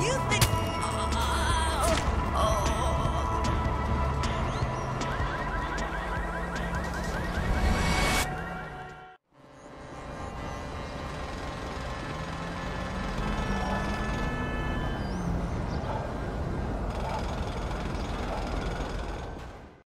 You think